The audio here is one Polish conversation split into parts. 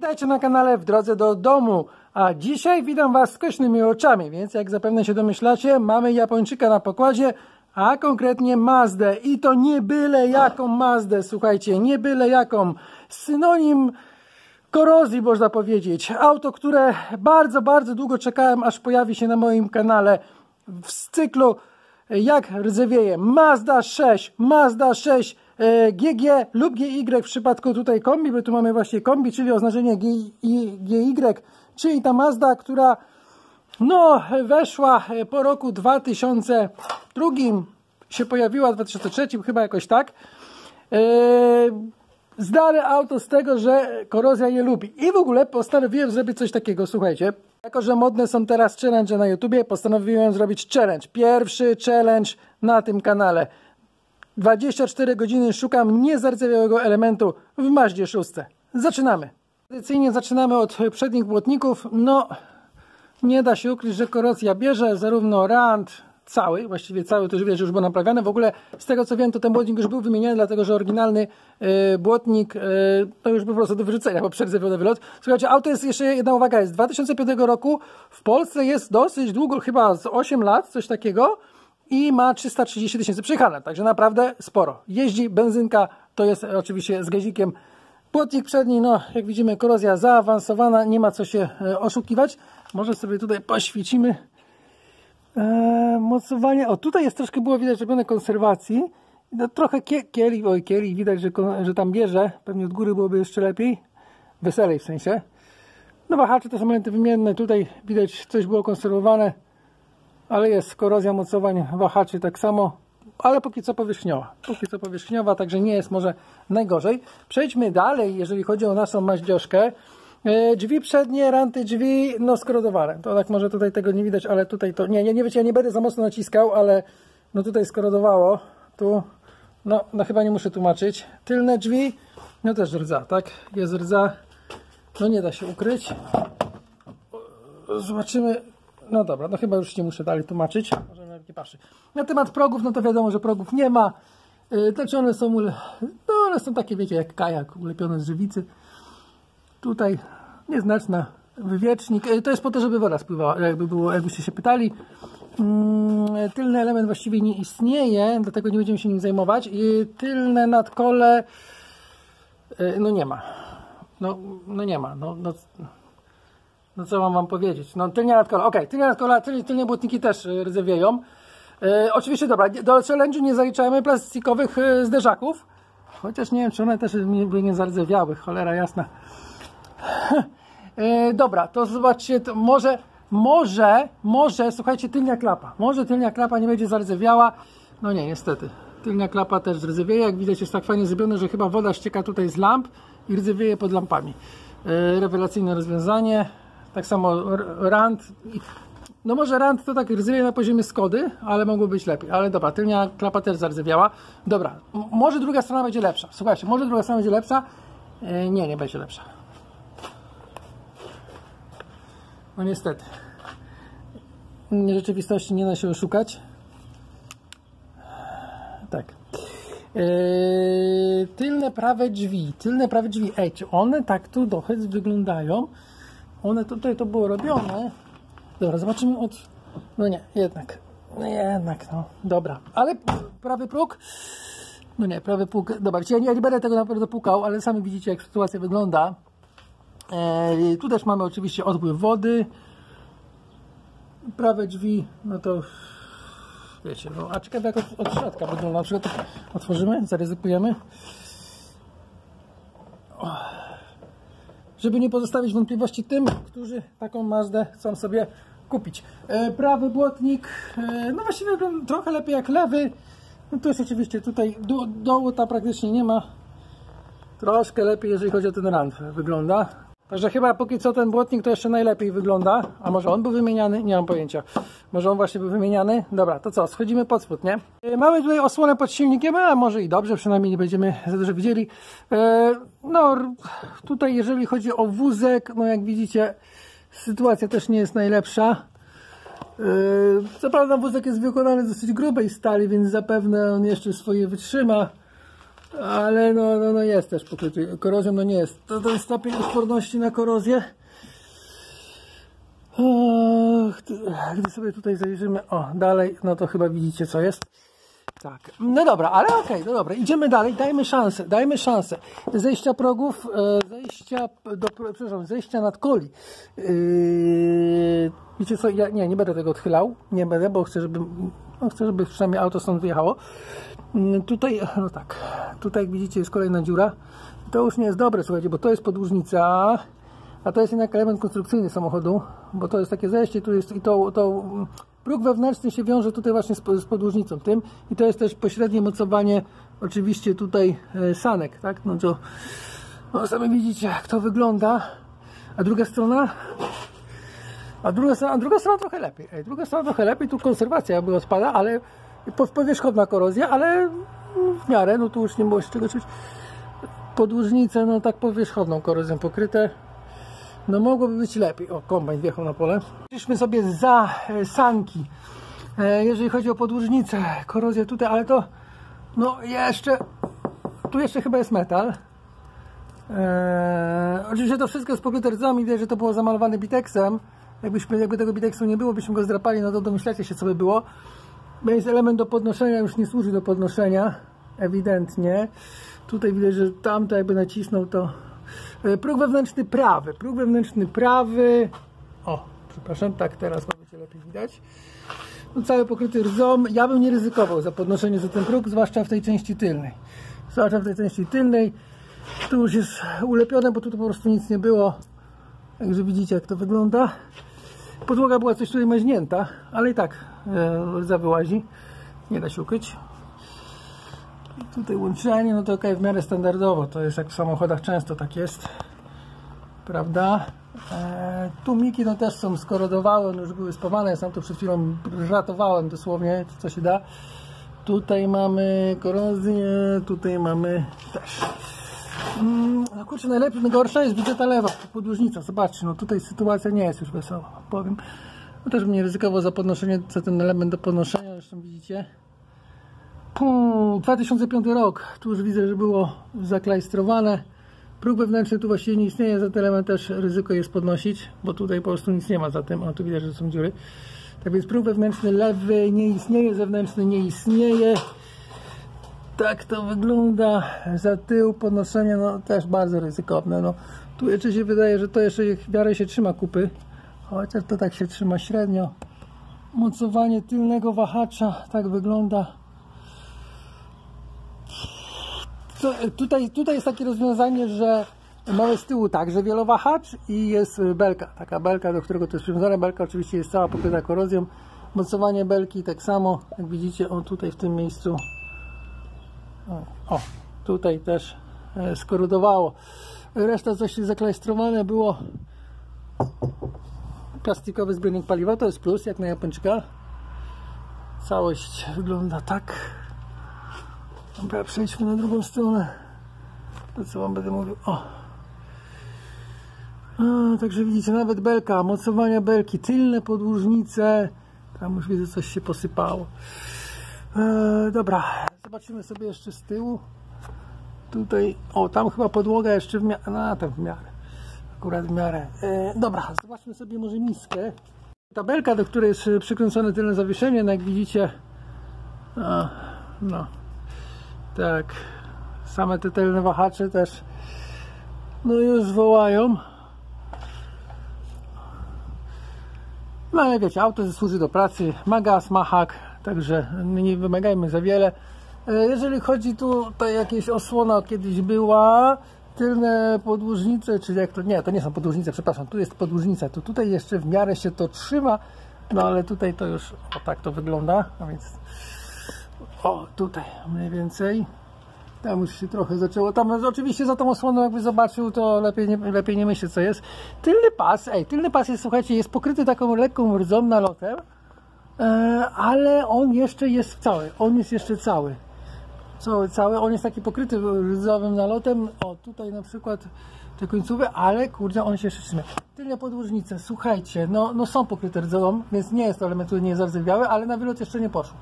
Witajcie na kanale W Drodze do Domu, a dzisiaj witam Was z kośnymi oczami, więc jak zapewne się domyślacie, mamy Japończyka na pokładzie, a konkretnie Mazdę. I to nie byle jaką Mazdę, słuchajcie, nie byle jaką, synonim korozji można powiedzieć, auto, które bardzo, bardzo długo czekałem, aż pojawi się na moim kanale w cyklu jak rdzewieje. Mazda 6, Mazda 6 GG lub GY w przypadku tutaj kombi, bo tu mamy właśnie kombi, czyli oznaczenie GY, czyli ta Mazda, która no weszła po roku 2002, się pojawiła w 2003, chyba jakoś tak. Zdane auto z tego, że korozja je lubi. I w ogóle postanowiłem zrobić coś takiego, słuchajcie. Jako, że modne są teraz challenge na YouTubie, postanowiłem zrobić challenge. Pierwszy challenge na tym kanale. 24 godziny szukam niezardzewiałego elementu w Maździe 6. Zaczynamy. Tradycyjnie zaczynamy od przednich błotników. No, nie da się ukryć, że korozja bierze zarówno rand, cały, właściwie cały to już wiesz, już był naprawiany. W ogóle z tego co wiem, to ten błotnik już był wymieniony, dlatego że oryginalny y, błotnik y, to już był po prostu do wyrzucenia, bo przerzewiony wylot. Słuchajcie, auto jest jeszcze jedna uwaga, jest z 2005 roku. W Polsce jest dosyć długo, chyba z 8 lat, coś takiego i ma 330 tysięcy przejechane, także naprawdę sporo. Jeździ, benzynka, to jest oczywiście z gazikiem. Płotnik przedni, no jak widzimy korozja zaawansowana, nie ma co się oszukiwać. Może sobie tutaj poświecimy. Eee, mocowanie, o tutaj jest troszkę było widać robione konserwacji. No, trochę kieli, oj kieli, widać, że, że tam bierze. Pewnie od góry byłoby jeszcze lepiej. Weselej w sensie. No wahacze to są elementy wymienne. Tutaj widać coś było konserwowane. Ale jest korozja mocowań wahaczy tak samo. Ale póki co powierzchniowa. Póki co powierzchniowa, także nie jest może najgorzej. Przejdźmy dalej, jeżeli chodzi o naszą maździoszkę. E, drzwi przednie, ranty drzwi, no skorodowane. To tak może tutaj tego nie widać, ale tutaj to... Nie, nie, nie wiecie, ja nie będę za mocno naciskał, ale no tutaj skorodowało. Tu, no, no chyba nie muszę tłumaczyć. Tylne drzwi, no też rdza, tak? Jest rdza. No nie da się ukryć. Zobaczymy. No dobra, no chyba już nie muszę dalej tłumaczyć. Może nawet nie patrzy. Na temat progów, no to wiadomo, że progów nie ma. Znaczy one są, no one są takie, wiecie, jak kajak, ulepione z żywicy. Tutaj nieznaczna wywiecznik. To jest po to, żeby woda spływała, jakby było, jakbyście się pytali. Tylny element właściwie nie istnieje, dlatego nie będziemy się nim zajmować. I tylne nadkole no nie ma. No, no nie ma. No, no, no co mam wam powiedzieć? No tylnie nadkola, ok, tylnie nadkola, tylnie, tylnie błotniki też rdzewieją. E, oczywiście dobra, do challenge'u nie zaliczamy plastikowych zderzaków. Chociaż nie wiem, czy one też by nie zardzewiały, cholera jasna. E, dobra, to zobaczcie, to może, może, może, słuchajcie, tylnia klapa. Może tylnia klapa nie będzie zardzewiała. No nie, niestety. Tylnia klapa też rdzewieje. Jak widać jest tak fajnie zrobione, że chyba woda ścieka tutaj z lamp i rdzewieje pod lampami. E, rewelacyjne rozwiązanie. Tak samo rand. No może rand to tak rdzewieje na poziomie Skody, ale mogło być lepiej. Ale dobra, tylnia klapa też zardzewiała. Dobra, może druga strona będzie lepsza. Słuchajcie, może druga strona będzie lepsza. E, nie, nie będzie lepsza. No niestety. Rzeczywistości nie da się oszukać. Tak. Eee, tylne prawe drzwi. Tylne prawe drzwi. Ej, one tak tu dochęć wyglądają? One tutaj to było robione. Dobra, zobaczymy od... No nie, jednak. No jednak, no. Dobra. Ale prawy próg... No nie, prawy próg... Dobra, ja nie, ja nie będę tego na pewno pukał, ale sami widzicie, jak sytuacja wygląda. E, tu też mamy oczywiście odpływ wody. Prawe drzwi, no to wiecie, no, a ciekawe jak od, od środka wygląda. Na przykład otworzymy, zaryzykujemy. Żeby nie pozostawić wątpliwości tym, którzy taką Mazdę chcą sobie kupić. E, prawy błotnik, e, no właściwie trochę lepiej jak lewy. No to jest oczywiście tutaj do, dołu ta praktycznie nie ma. Troszkę lepiej, jeżeli chodzi o ten rand wygląda. Także chyba póki co ten błotnik to jeszcze najlepiej wygląda. A może on był wymieniany? Nie mam pojęcia. Może on właśnie był wymieniany? Dobra, to co? Schodzimy pod spód, nie? E, mamy tutaj osłonę pod silnikiem, a może i dobrze, przynajmniej nie będziemy za dużo widzieli. E, no, tutaj jeżeli chodzi o wózek, no jak widzicie, sytuacja też nie jest najlepsza. E, co prawda wózek jest wykonany z dosyć grubej stali, więc zapewne on jeszcze swoje wytrzyma. Ale no, no, no jest też pokryty korozją, no nie jest. To, to jest stopień odporności na korozję. Och, Gdy sobie tutaj zajrzymy, o dalej, no to chyba widzicie co jest. Tak, no dobra, ale okej, no dobra, idziemy dalej, dajmy szansę, dajmy szansę. Zejścia progów, e, zejścia do, przepraszam, zejścia nad koli. Yy, wiecie co, ja nie, nie będę tego odchylał, nie będę, bo chcę, żeby, no chcę, żeby przynajmniej auto stąd wyjechało. Yy, tutaj, no tak, tutaj jak widzicie jest kolejna dziura. To już nie jest dobre, słuchajcie, bo to jest podłużnica, a to jest jednak element konstrukcyjny samochodu, bo to jest takie zejście, tu jest i to, to próg wewnętrzny się wiąże tutaj właśnie z, z podłużnicą tym i to jest też pośrednie mocowanie oczywiście tutaj e, sanek, tak, no to no sami widzicie jak to wygląda, a druga strona? A druga strona, a druga strona trochę lepiej, Ej, druga strona trochę lepiej, tu konserwacja jakby odpada, ale powierzchowna korozja, ale w miarę, no tu już nie było się czego czuć podłużnice, no tak powierzchowną korozją pokryte no mogłoby być lepiej. O, kombajn wjechał na pole. Przyszliśmy sobie za e, sanki. E, jeżeli chodzi o podłużnicę, korozję tutaj, ale to no jeszcze tu jeszcze chyba jest metal. E, oczywiście to wszystko jest pokryte rdzami, widać, że to było zamalowane biteksem. Jakbyśmy, jakby tego biteksu nie było, byśmy go zdrapali, no to domyślacie się co by było. Więc element do podnoszenia już nie służy do podnoszenia, ewidentnie. Tutaj widać, że tamto jakby nacisnął to E, próg wewnętrzny prawy. Próg wewnętrzny prawy. O, przepraszam, tak teraz będzie lepiej widać. No, cały pokryty rzą. Ja bym nie ryzykował za podnoszenie za ten próg, zwłaszcza w tej części tylnej. Zwłaszcza w tej części tylnej. Tu już jest ulepione, bo tu po prostu nic nie było. Także widzicie, jak to wygląda. Podłoga była coś tutaj maźnięta, ale i tak e, rdza wyłazi. Nie da się ukryć. Tutaj łączenie, no to ok, w miarę standardowo, to jest jak w samochodach często tak jest, prawda? E, miki no też są skorodowane, one już były spawane, ja sam to przed chwilą ratowałem dosłownie, co się da. Tutaj mamy korozję, tutaj mamy też. Mm, no kurczę, najlepiej, najgorsza jest widzę ta lewa, podłużnica, zobaczcie, no tutaj sytuacja nie jest już wesoła, powiem. No też bym nie ryzykował za podnoszenie, za ten element do podnoszenia, zresztą widzicie. 2005 rok, tu już widzę, że było zaklajstrowane. Próg wewnętrzny tu właściwie nie istnieje, za ten element też ryzyko jest podnosić, bo tutaj po prostu nic nie ma za tym, a tu widać, że są dziury. Tak więc próg wewnętrzny lewy nie istnieje, zewnętrzny nie istnieje. Tak to wygląda. Za tył podnoszenie no, też bardzo ryzykowne. No, tu jeszcze się wydaje, że to jeszcze w miarę się trzyma kupy, chociaż to tak się trzyma średnio. Mocowanie tylnego wahacza tak wygląda. tutaj, tutaj jest takie rozwiązanie, że mamy z tyłu także wielowahacz i jest belka, taka belka, do którego to jest przywiązana. Belka oczywiście jest cała pokryta korozją. Mocowanie belki tak samo, jak widzicie, o tutaj w tym miejscu. O, tutaj też e, skorodowało. Reszta coś zaklejstrowane było. Plastikowy zbiornik paliwa, to jest plus, jak na Japończyka. Całość wygląda tak. Dobra, przejdźmy na drugą stronę. To co wam będę mówił? O! A, także widzicie, nawet belka, mocowania belki, tylne podłużnice. Tam już widzę, coś się posypało. E, dobra, zobaczymy sobie jeszcze z tyłu. Tutaj, o, tam chyba podłoga jeszcze w miarę, no tam w miarę. Akurat w miarę. E, dobra, zobaczmy sobie może miskę. Tabelka, do której jest przykręcone tylne zawieszenie, no jak widzicie, a, no, tak, same te tylne wahacze też no już wołają. No ale wiecie, auto służy do pracy, ma gaz, ma hak, także nie wymagajmy za wiele. E, jeżeli chodzi tu, to jakieś osłona kiedyś była, tylne podłużnice, czy jak to, nie, to nie są podłużnice, przepraszam, tu jest podłużnica, to tutaj jeszcze w miarę się to trzyma, no ale tutaj to już, o tak to wygląda, a więc o, tutaj mniej więcej. Tam już się trochę zaczęło. Tam oczywiście za tą osłoną jakby zobaczył, to lepiej nie, lepiej nie co jest. Tylny pas, ej, tylny pas jest, słuchajcie, jest pokryty taką lekką rdzą nalotem, e, ale on jeszcze jest cały. On jest jeszcze cały. Cały, cały. On jest taki pokryty rdzowym nalotem. O, tutaj na przykład te końcówy, ale kurde, on się jeszcze trzyma. Tylne podłużnice, słuchajcie, no, no są pokryte rdzą, więc nie jest to element, który nie jest zardzewiały, ale na wylot jeszcze nie poszło.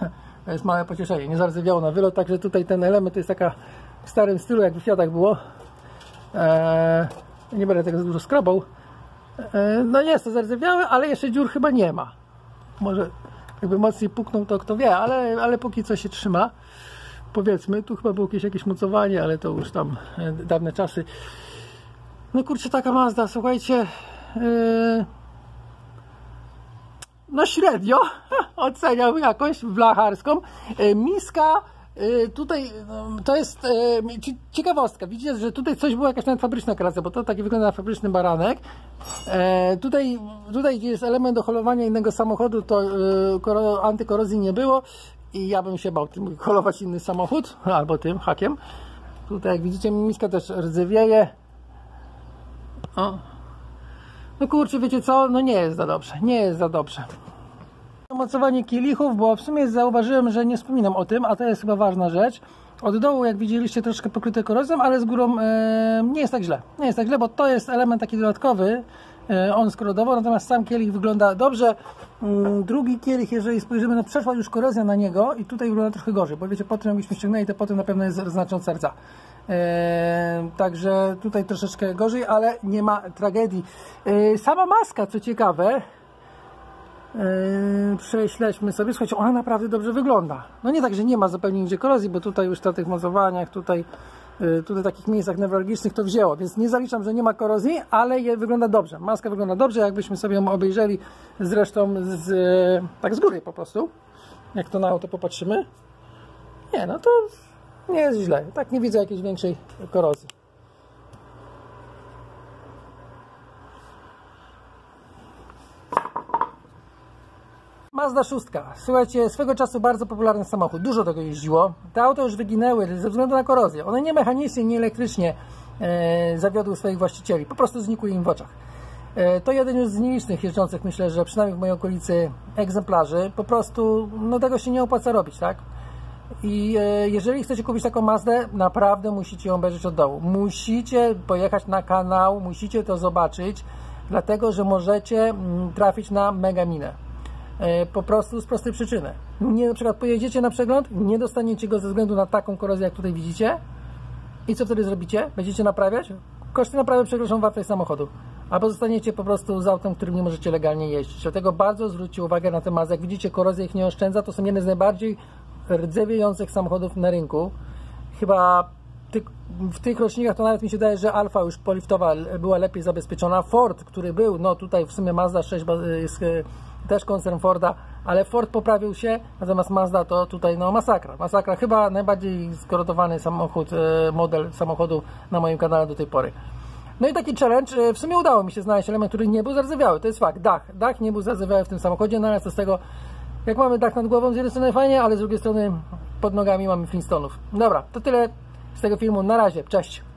To jest małe pocieszenie. Nie zardzewiało na wylot, także tutaj ten element jest taka w starym stylu, jak w Fiatach było. Eee, nie będę tego za dużo skrobał. Eee, no jest to zardzewiałe, ale jeszcze dziur chyba nie ma. Może jakby mocniej puknął, to kto wie, ale, ale póki co się trzyma. Powiedzmy, tu chyba było jakieś, jakieś mocowanie, ale to już tam e, dawne czasy. No kurczę, taka Mazda, słuchajcie. Yy... No średnio oceniam jakąś blacharską. Yy, miska tutaj to jest ciekawostka. Widzicie, że tutaj coś było jakaś nawet fabryczna kreacja, bo to taki wygląda na fabryczny baranek. Tutaj, tutaj jest element do holowania innego samochodu, to antykorozji nie było i ja bym się bał tym holować inny samochód, albo tym hakiem. Tutaj jak widzicie miska też rdzewieje. O. No kurczę, wiecie co? No nie jest za dobrze, nie jest za dobrze. Mocowanie kielichów, bo w sumie zauważyłem, że nie wspominam o tym, a to jest chyba ważna rzecz. Od dołu, jak widzieliście, troszkę pokryte korozją, ale z górą e, nie jest tak źle. Nie jest tak źle, bo to jest element taki dodatkowy, on skorodował, natomiast sam kielich wygląda dobrze. Mm, drugi kielich, jeżeli spojrzymy, no przeszła już korozja na niego i tutaj wygląda trochę gorzej, bo wiecie, potem jakbyśmy ściągnęli, to potem na pewno jest znacząc serca. E, także tutaj troszeczkę gorzej, ale nie ma tragedii. E, sama maska, co ciekawe, Yy, prześledźmy sobie. Słuchajcie, ona naprawdę dobrze wygląda. No nie tak, że nie ma zupełnie nigdzie korozji, bo tutaj już na tych mocowaniach, tutaj, tutaj takich miejscach newralgicznych to wzięło, więc nie zaliczam, że nie ma korozji, ale je wygląda dobrze. Maska wygląda dobrze, jakbyśmy sobie ją obejrzeli zresztą z, tak z góry po prostu. Jak to na auto popatrzymy. Nie, no to nie jest źle. Tak nie widzę jakiejś większej korozji. Mazda 6. Słuchajcie, swego czasu bardzo popularny samochód. Dużo tego jeździło. Te auto już wyginęły ze względu na korozję. One nie mechanicznie, nie elektrycznie e, zawiodły swoich właścicieli. Po prostu znikły im w oczach. E, to jeden z nielicznych jeżdżących, myślę, że przynajmniej w mojej okolicy egzemplarzy. Po prostu no tego się nie opłaca robić, tak? I e, jeżeli chcecie kupić taką Mazdę, naprawdę musicie ją obejrzeć od dołu. Musicie pojechać na kanał, musicie to zobaczyć, dlatego że możecie mm, trafić na mega minę. E, po prostu z prostej przyczyny. Nie, na przykład pojedziecie na przegląd, nie dostaniecie go ze względu na taką korozję, jak tutaj widzicie. I co wtedy zrobicie? Będziecie naprawiać? Koszty naprawy przekroczą wartość samochodu. Albo zostaniecie po prostu z autem, którym nie możecie legalnie jeździć. Dlatego bardzo zwróćcie uwagę na temat. Jak widzicie, korozja ich nie oszczędza. To są jedne z najbardziej rdzewiejących samochodów na rynku. Chyba w tych rocznikach to nawet mi się wydaje, że Alfa już poliftowa była lepiej zabezpieczona. Ford, który był, no tutaj w sumie Mazda 6 jest też koncern Forda, ale Ford poprawił się, natomiast Mazda to tutaj no masakra. Masakra, chyba najbardziej skorotowany samochód, e, model samochodu na moim kanale do tej pory. No i taki challenge, e, w sumie udało mi się znaleźć element, który nie był zardzewiały, to jest fakt, dach. Dach nie był zardzewiały w tym samochodzie, natomiast z tego, jak mamy dach nad głową, z jednej strony fajnie, ale z drugiej strony pod nogami mamy Flintstonów. Dobra, to tyle z tego filmu, na razie, cześć!